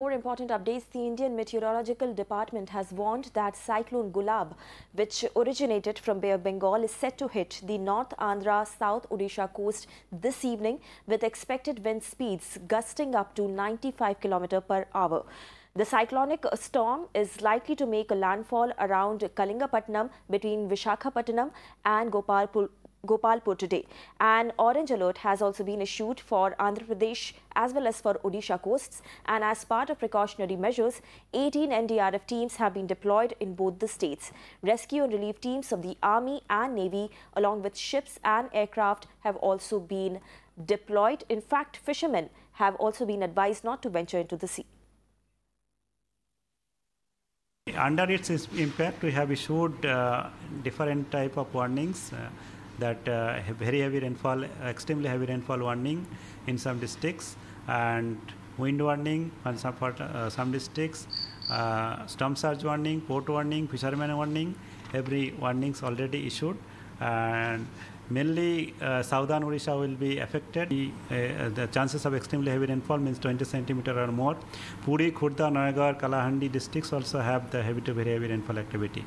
More important updates, the Indian Meteorological Department has warned that cyclone Gulab, which originated from Bay of Bengal, is set to hit the North Andhra South Odisha coast this evening with expected wind speeds gusting up to 95 km per hour. The cyclonic storm is likely to make a landfall around Kalingapatnam between Vishakhapatnam and Gopalpur, Gopalpur today. An orange alert has also been issued for Andhra Pradesh as well as for Odisha coasts. And as part of precautionary measures, 18 NDRF teams have been deployed in both the states. Rescue and relief teams of the Army and Navy, along with ships and aircraft, have also been deployed. In fact, fishermen have also been advised not to venture into the sea. Under its impact, we have issued uh, different type of warnings. Uh, that uh, very heavy rainfall, extremely heavy rainfall warning in some districts, and wind warning on some part, uh, some districts, uh, storm surge warning, port warning, fisherman warning. Every warnings already issued, and mainly uh, southern Odisha will be affected. The, uh, the, chances of extremely heavy rainfall means 20 centimeter or more. Puri, Khurda, Nayagarh, Kalahandi districts also have the heavy to very heavy rainfall activity.